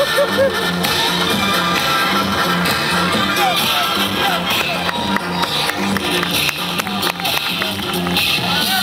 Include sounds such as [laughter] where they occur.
Ah! [laughs]